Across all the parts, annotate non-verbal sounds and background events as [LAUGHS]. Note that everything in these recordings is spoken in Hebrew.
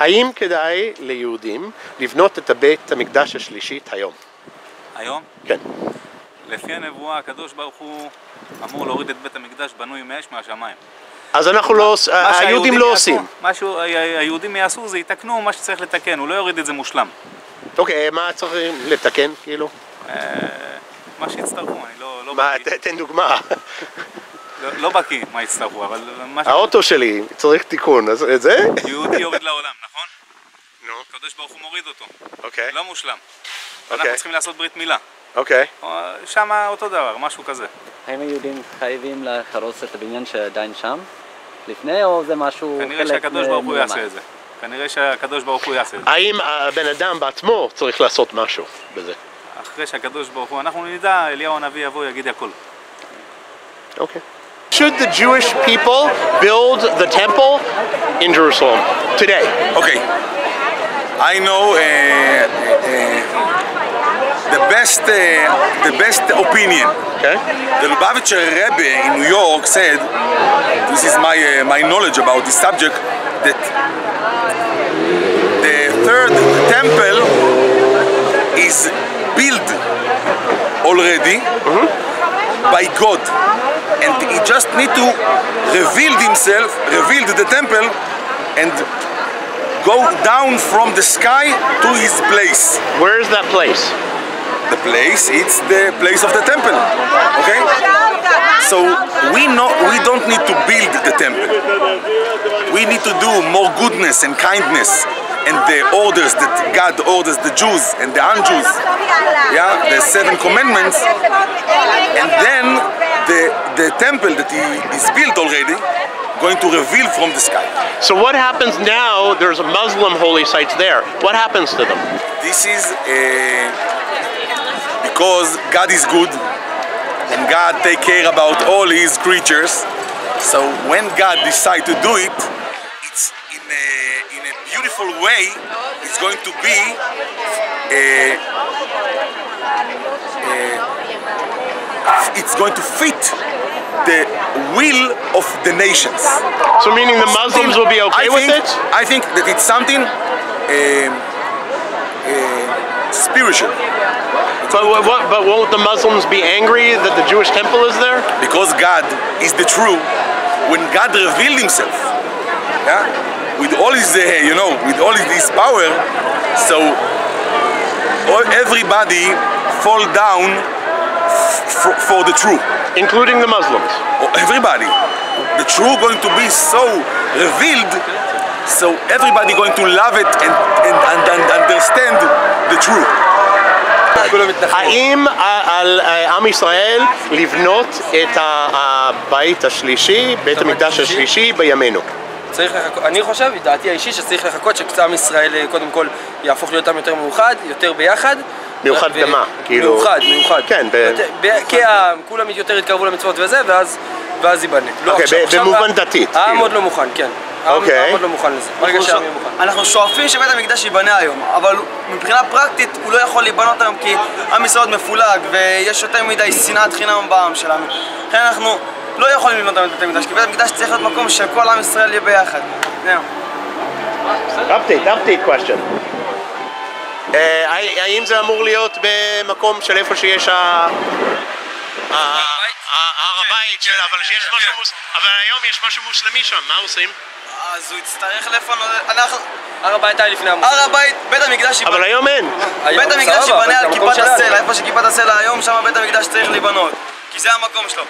האם כדאי ליהודים לבנות את הבית המקדש השלישית היום? היום, כן. לפי הנבואה, הקדוש ברוך הוא אמור להוריד את בית המקדש בנוי מאש מהשמיים. אז אנחנו לא, היהודים לא עושים. מה שהיהודים יעשו זה יתקנו מה שצריך לתקן, הוא לא יוריד את זה מושלם. אוקיי, מה צריך לתקן כאילו? אה, מה שיצטרכו, אני לא, לא מה, בקיא, תן דוגמה. לא, לא בקיא מה יצטרכו, אבל מה האוטו שלי צריך תיקון, אז את זה? שיהודי יורד לעולם, נכון? הקדוש ברוך הוא מוריד אותו, אוקיי, לא מושלם. אוקיי. אנחנו צריכים לעשות ברית מילה. אוקיי. שם אותו דבר, משהו כזה. האם היהודים חייבים להרוס את הבניין שעדיין שם לפני, או זה משהו כנראה חלק שהקדוש ברוך הוא? יעשה את זה. כנראה שהקדוש ברוך הוא יעשה את זה. האם הבן אדם בעצמו צריך לעשות משהו בזה? אחרי שהקדוש ברוך הוא, אנחנו נדע, אליהו הנביא יבוא ויגיד הכל. Okay. Should the Jewish people build the temple in Jerusalem today? Okay. I know uh, uh, the best the best opinion. Okay. The Lubavitcher Rebbe in New York said, this is my my knowledge about this subject, that the third temple is built already by God, and he just need to reveal himself, reveal the temple, and go down from the sky to his place. Where is that place? The place, it's the place of the temple. Okay? So we know we don't need to build the temple. We need to do more goodness and kindness and the orders that God orders the Jews and the un-Jews. Yeah, the seven commandments. And then the the temple that he is built already going to reveal from the sky. So what happens now? There's a Muslim holy sites there. What happens to them? This is uh, because God is good and God take care about all His creatures. So when God decide to do it, it's in a, in a beautiful way. It's going to be a, uh, it's going to fit the will of the nations. So meaning the Muslims will be okay I with think, it? I think that it's something um, uh, spiritual. But, what, what- but won't the Muslims be angry that the Jewish temple is there? because God is the true. When God revealed Himself, yeah, with all His, uh, you know, with all His power, so all, everybody fall down f- for the true. Including the Muslims. Everybody, the true going to be so revealed, so everybody going to love it and, and, and, and understand the true. האם על אה, עם ישראל לבנות את הבית השלישי, בית המקדש השלישי בימינו? צריך לחכות, אני חושב, דעתי האישית, שצריך לחכות שעם ישראל אה, קודם כל יהפוך להיות עם יותר מאוחד, יותר ביחד. מאוחד ו- במה? כאילו- מאוחד, מאוחד. כן, ב- כי כולם יותר יתקרבו למצוות וזה, ואז ואז ייבנה. לא אוקיי, עכשיו, ב- עכשיו במובן דתית, העם כאילו. עוד לא מוכן, כן. אוקיי. העם עוד לא מוכן לזה. ברגע שהעם יהיה מוכן. אנחנו שואפים שבית המקדש ייבנה היום, אבל מבחינה פרקטית הוא לא יכול להיבנות היום כי עם ישראל עוד מפולג ויש יותר מדי שנאת חינם בעם שלנו. לכן אנחנו לא יכולים לבנות היום את בית המקדש, כי בית המקדש צריך להיות מקום שכל עם ישראל יהיה ביחד. זהו. update, update question. אה, האם זה אמור להיות במקום של איפה שיש ה... הר הבית, של- אבל שיש משהו מוס- אבל היום יש משהו מוסלמי שם, מה עושים? אז הוא יצטרך לפנות... אנחנו... הר הבית היה לפני המוסלמים. הר הבית, בית המקדש ייבנה... אבל היום אין. היום בית המקדש ייבנה זה על כיפת. הסלע, איפה שכיפת הסלע היום, שם בית המקדש צריך להיבנות. כי זה המקום שלו.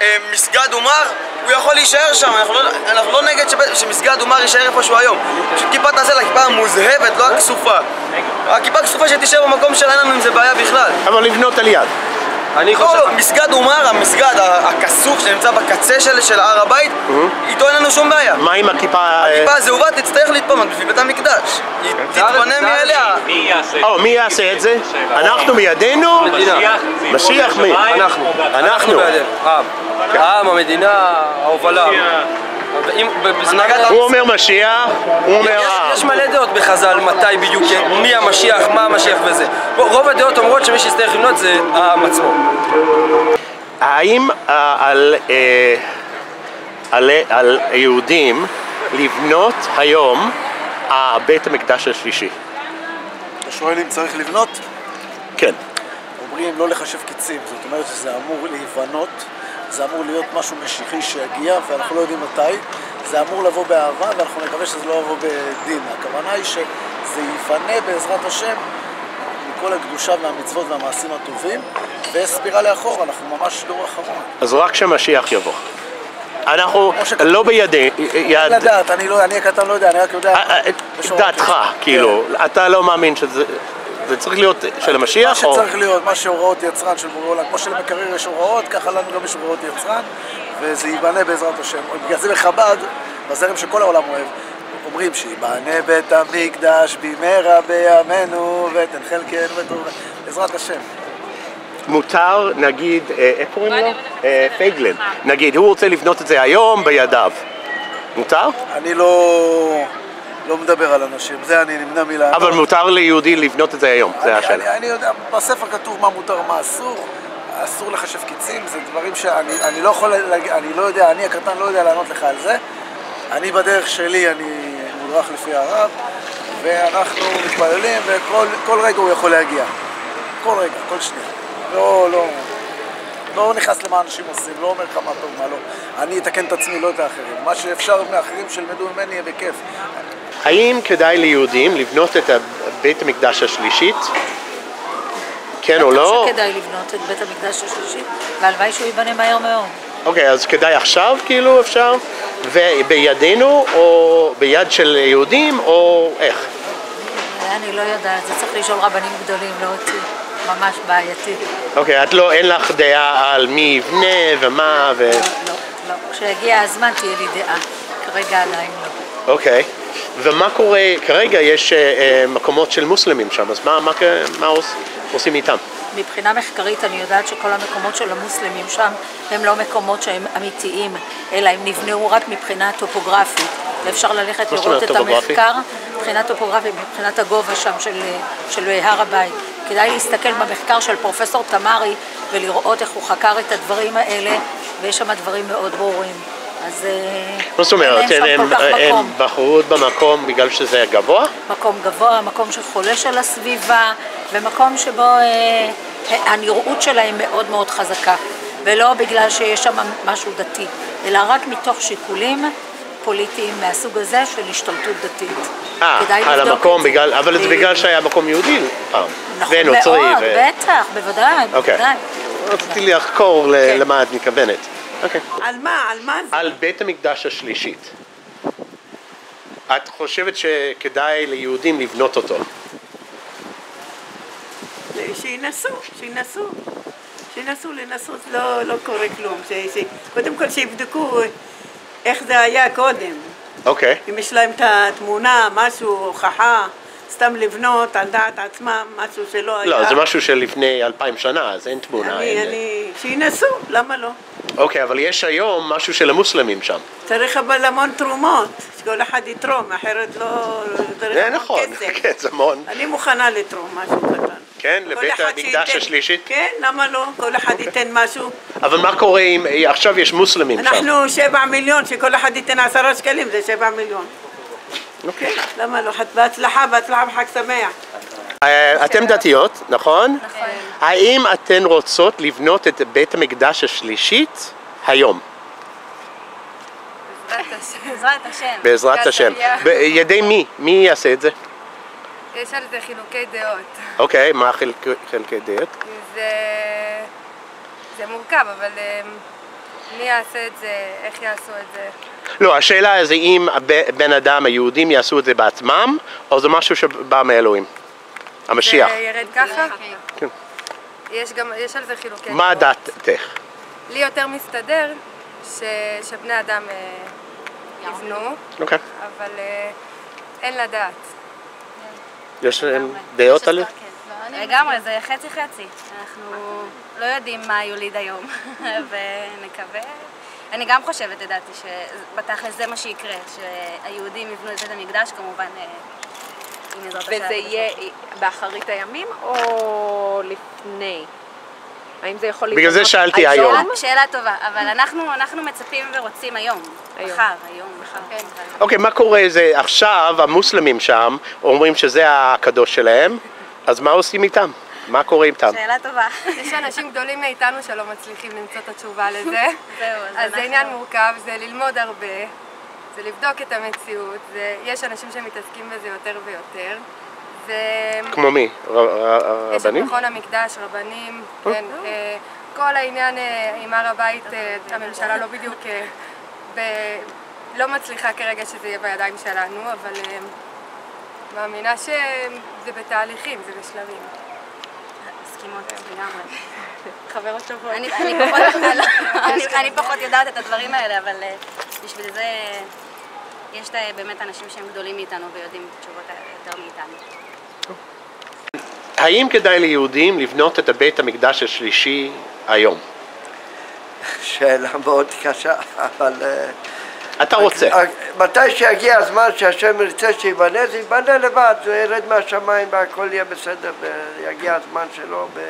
אה, מסגד עומר, הוא יכול להישאר שם, אנחנו לא, אנחנו לא נגד שמסגד עומר יישאר איפה שהוא היום. פשוט כיפת הסלע, הכיפה המוזהבת, לא הכסופה. הכיפה הכסופה שתישאר במקום שלה, אין לנו עם זה בעיה בכלל. אבל לבנות על יד. אני חושב... מסגד עומר, המסגד, ה- הכסוף שנמצא בקצה של של הר הבית, איתו אין לנו שום בעיה. מה עם הכיפה... אה, הכיפה הזהובה תצטרך להתפנות בשביל בית המקדש. היא תתפנה מאליה. או, מי יעשה את זה? אנחנו בידינו? מדינה. משיח מי? אנחנו. אנחנו. העם, המדינה, ההובלה. בזמן... הוא אומר משיח, הוא אומר... יש, אה, יש מלא דעות בחז"ל מתי בדיוק, מי המשיח, מה המשיח וזה. רוב הדעות אומרות שמי שיצטרך לבנות זה העם עצמו. האם אה, על, אה, על, על היהודים לבנות היום הבית המקדש השלישי? אתה שואל אם צריך לבנות? כן. אומרים לא לחשב קיצים, זאת אומרת שזה אמור להיבנות, זה אמור להיות משהו משיחי שיגיע, ואנחנו לא יודעים מתי. זה אמור לבוא באהבה, ואנחנו נקווה שזה לא יבוא בדין. הכוונה היא שזה ייבנה בעזרת השם מכל הקדושה והמצוות והמעשים הטובים, ויש ספירה לאחור, אנחנו ממש דור אחרון. אז רק כשמשיח יבוא. אנחנו לא בידי, יד... לדעת, אני לא, אני הקטן לא יודע, אני רק יודע... אה, אה, דעתך, כן. כאילו, אתה לא מאמין שזה... זה צריך להיות של מה המשיח? או- שצריך להיות, מה שהוראות יצרן של בורא עולם, כמו שלמקרר יש הוראות, ככה לנו גם יש הוראות יצרן, וזה ייבנה בעזרת השם. בגלל זה בחב"ד, בזרם שכל העולם אוהב, אומרים שיבנה בית המקדש במהרה בימינו, ותן חלקנו וטוב, בעזרת השם. מותר, נגיד, איך קוראים לו? פייגלין. נגיד, הוא רוצה לבנות את זה היום בידיו. מותר? אני לא, לא מדבר על אנשים, זה אני נמנע מלענות. אבל מותר ליהודי לבנות את זה היום, זה השאלה. אני, אני יודע, בספר כתוב מה מותר, מה אסור. אסור לחשב קיצים, זה דברים שאני אני לא יכול, להגיד- אני לא יודע, אני הקטן לא יודע לענות לך על זה. אני בדרך שלי, אני מודרך לפי הרב, ואנחנו מתפללים, וכל כל רגע הוא יכול להגיע. כל רגע, כל שנייה. לא, לא, לא נכנס למה אנשים עושים, לא אומר לך מה טוב, מה לא. אני אתקן את עצמי, לא את האחרים. מה שאפשר מאחרים שילמדו ממני יהיה בכיף. האם כדאי ליהודים לבנות את בית המקדש השלישית? כן או לא? שכדאי לבנות את בית המקדש השלישי, והלוואי שהוא ייבנה מהר מאוד. אוקיי, אז כדאי עכשיו כאילו אפשר? ובידינו או ביד של יהודים או איך? אני לא יודעת, זה צריך לשאול רבנים גדולים, לא אותי. ממש בעייתי. אוקיי, את לא, אין לך דעה על מי יבנה ומה ו... לא, לא, לא. כשיגיע הזמן תהיה לי דעה. כרגע עדיין לא. אוקיי. ומה קורה, כרגע יש אה, אה, מקומות של מוסלמים שם, אז מה, מה, מה עוש, עושים איתם? מבחינה מחקרית אני יודעת שכל המקומות של המוסלמים שם הם לא מקומות שהם אמיתיים, אלא הם נבנעו רק מבחינה טופוגרפית. ואפשר ללכת לראות את? המחקר מבחינה טופוגרפית, מבחינת הגובה שם של, של הר הבית. כדאי להסתכל במחקר של פרופסור תמרי ולראות איך הוא חקר את הדברים האלה, ויש שם דברים מאוד ברורים. אז אה, מה זאת אומרת, מקום. בחרו במקום בגלל שזה גבוה? מקום גבוה, מקום שחולש על הסביבה, ומקום שבו אה, הנראות שלהם מאוד מאוד חזקה, ולא בגלל שיש שם משהו דתי, אלא רק מתוך שיקולים פוליטיים מהסוג הזה של השתלטות דתית. אה, על המקום. בגלל, אבל זה. בגלל שהיה מקום יהודי פעם. נכון. מאוד, ו- בטח, בוודאי, אוקיי. בוודאי. רציתי לחקור כן. למה את מתכוונת. אוקיי. על מה? על מה זה? על בית המקדש השלישית. את חושבת שכדאי ליהודים לבנות אותו. שינסו, שינסו. שינסו לנסות, לא, לא קורה כלום. ש, ש, קודם כל שיבדקו איך זה היה קודם. אוקיי. אם יש להם את התמונה, משהו, הוכחה, סתם לבנות על דעת עצמם, משהו שלא היה. לא, זה משהו של לפני אלפיים שנה, אז אין תמונה. אני, אין- אני, שינסו, למה לא? אוקיי, אבל יש היום משהו של המוסלמים שם. צריך אבל המון תרומות, שכל אחד יתרום, אחרת לא... צריך זה המון נכון, כסף. כן, זה המון. אני מוכנה לתרום משהו קטן. כן, לבית המקדש שייתן. השלישית? כן, למה לא? כל אחד ייתן משהו. אבל מה קורה אם עכשיו יש מוסלמים שם? אנחנו שבע מיליון, שכל אחד ייתן עשרה שקלים, זה שבע מיליון. אוקיי, למה לא? בהצלחה, בהצלחה וחג שמח. אה, אתן דתיות, נכון? נכון. האם אתן רוצות לבנות את בית המקדש השלישית היום, בעזרת השם. בעזרת השם? בידי מי? מי יעשה את זה? יש על זה חילוקי דעות. אוקיי, מה חלקי דעת? זה, זה מורכב, אבל אמ, מי יעשה את זה, איך יעשו את זה. לא, השאלה זה אם בן אדם, היהודים יעשו את זה בעצמם, או זה משהו שבא מאלוהים? המשיח. זה ירד ככה? כן. יש גם, יש על זה חילוקי מה דעתך? לי יותר מסתדר ש, שבני אדם אה, יבנו, אוקיי. אבל אה, אין לדעת. יש להם דעות על זה? לגמרי, זה חצי חצי. אנחנו לא יודעים מה יוליד היום, [LAUGHS] ונקווה. אני גם חושבת, לדעתי, שבתכל'ס זה מה שיקרה, שהיהודים יבנו את בית המקדש, כמובן, וזה יהיה באחרית הימים או לפני? האם זה יכול בגלל זה שאלתי היום. שאלה- שאלה טובה, אבל אנחנו, אנחנו מצפים ורוצים היום. מחר, היום, מחר. כן. אוקיי, מה קורה זה עכשיו המוסלמים שם אומרים שזה הקדוש שלהם, אז מה עושים איתם? מה קורה איתם? שאלה טובה. [LAUGHS] יש אנשים גדולים מאיתנו שלא מצליחים למצוא את התשובה לזה. [LAUGHS] זהו, אז אז זה אנחנו- עניין מורכב, זה ללמוד הרבה, זה לבדוק את המציאות, זה- יש אנשים שמתעסקים בזה יותר ויותר. זה... כמו מי? ר- ר- יש את רבנים? מכון המקדש, רבנים, כן, אה, כל העניין אה, עם הר הבית, אה, הממשלה לא בדיוק, אה, ב- לא מצליחה כרגע שזה יהיה בידיים שלנו, אבל אה, מאמינה שזה בתהליכים, זה בשלבים. מסכימות לגמרי. חברות טובות. אני, אני, פחות, אני, אני פחות יודעת את הדברים האלה, אבל אה, בשביל זה יש את- באמת אנשים שהם גדולים מאיתנו ויודעים את התשובות האלה יותר מאיתנו. האם כדאי ליהודים לבנות את הבית המקדש השלישי היום? [LAUGHS] שאלה מאוד קשה, אבל... אה, אתה רוצה. אה, מתי שיגיע הזמן שהשם ירצה שייבנה, זה ייבנה לבד, זה ירד מהשמיים והכל יהיה בסדר, ויגיע הזמן שלו. ב...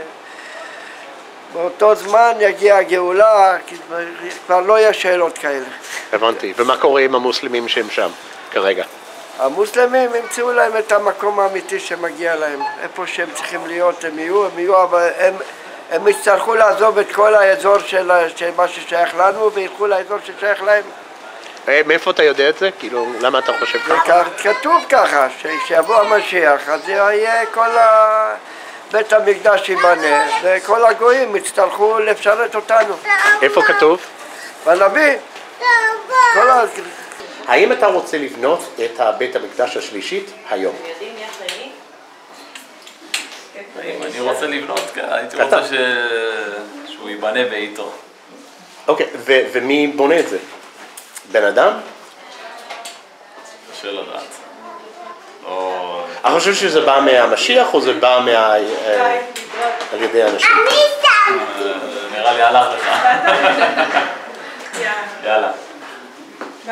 באותו זמן יגיע הגאולה, כי כבר לא יהיה שאלות כאלה. הבנתי. ומה קורה עם המוסלמים שהם שם כרגע? המוסלמים ימצאו להם את המקום האמיתי שמגיע להם. איפה שהם צריכים להיות הם יהיו, הם יהיו, אבל הם, הם יצטרכו לעזוב את כל האזור של, של מה ששייך לנו וילכו לאזור ששייך להם. אה, מאיפה אתה יודע את זה? כאילו, למה אתה חושב ככה? כתוב ככה, שכשיבוא המשיח אז יהיה כל ה... בית המקדש ייבנה וכל הגויים יצטרכו לשרת אותנו. איפה כתוב? בנביא. כל ה... האם אתה רוצה לבנות את הבית המקדש השלישית היום? אם אני רוצה לבנות, כן, הייתי רוצה ש- שהוא ייבנה בעיתו. אוקיי, ומי בונה את זה? בן אדם? קשה לדעת. אני חושב שזה בא מהמשיח או זה בא מה... אה, על ידי אנשים? אה, נראה לי הלך לך. יאללה.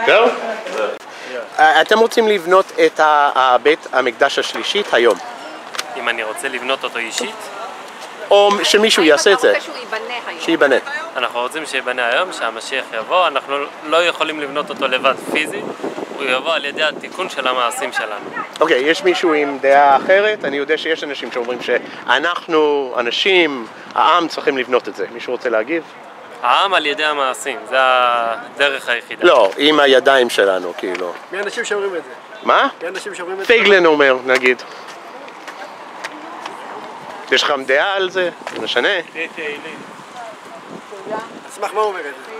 זהו? אה, אתם רוצים לבנות את הבית המקדש השלישית היום, אם אני רוצה לבנות אותו אישית, או שמישהו יעשה את זה, שהוא ייבנה היום. שייבנה. אנחנו רוצים שייבנה היום, שהמשיח יבוא, אנחנו לא יכולים לבנות אותו לבד פיזית, הוא יבוא על ידי התיקון של המעשים שלנו. אוקיי, יש מישהו עם דעה אחרת? אני יודע שיש אנשים שאומרים שאנחנו, אנשים, העם צריכים לבנות את זה. מישהו רוצה להגיב? העם על ידי המעשים, זה הדרך היחידה. לא, עם הידיים שלנו, כאילו. מי האנשים שאומרים את זה? מה? מי האנשים שאומרים את זה? פייגלן אומר, נגיד. יש לך דעה על זה? זה משנה? על סמך מה הוא אומר את זה?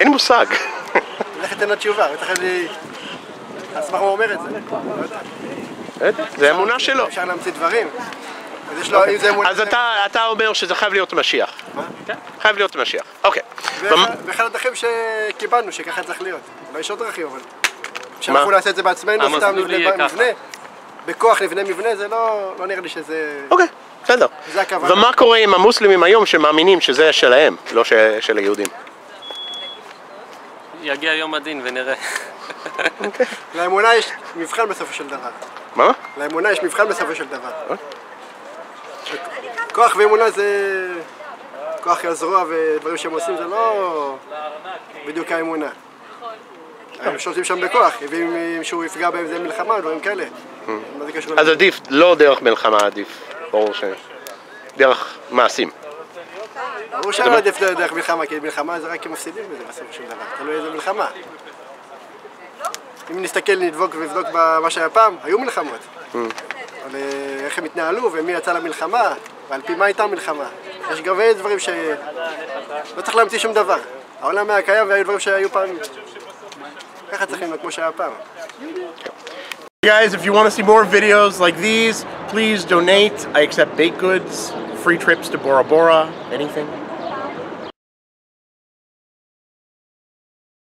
אין מושג. [LAUGHS] לך תן לה תשובה, בטח אני... מה הוא אומר את זה? זה אמונה שלו. אפשר להמציא דברים. אז. אז אתה, אומר שזה חייב להיות משיח. מה? חייב להיות משיח. אוקיי. ואחד- הדרכים שקיבלנו, שככה צריך להיות. אולי יש עוד דרכים, אבל... שאנחנו נעשה את זה בעצמנו, סתם נבנה. מבנה. בכוח נבנה מבנה, זה לא לא נראה לי שזה... אוקיי, בסדר. ומה קורה עם המוסלמים היום שמאמינים שזה שלהם, לא של היהודים? יגיע יום הדין ונראה. לאמונה יש מבחן בסופו של דבר. מה? לאמונה יש מבחן בסופו של דבר. כוח ואמונה זה... כוח הזרוע ודברים שהם עושים זה לא בדיוק האמונה. הם שולטים שם בכוח, ואם מישהו יפגע בהם זה מלחמה או דברים כאלה. קשור? אז עדיף, לא דרך מלחמה עדיף, ברור ש... דרך מעשים. ברור עדיף דרך מלחמה, כי מלחמה זה רק הם מפסידים בזה בסופו של דבר, תלוי איזה מלחמה. אם נסתכל, נדבוק ונבדוק במה שהיה פעם, היו מלחמות. אבל אה, איך הם התנהלו ומי יצא למלחמה, ועל פי מה הייתה המלחמה. יש גם דברים ש... לא צריך להמציא שום דבר. העולם היה קיים והיו דברים שהיו פעם. ככה צריך להיות כמו שהיה פעם. Guys, if you want to see more videos like these, please donate. I accept baked goods, free trips to Bora Bora, anything.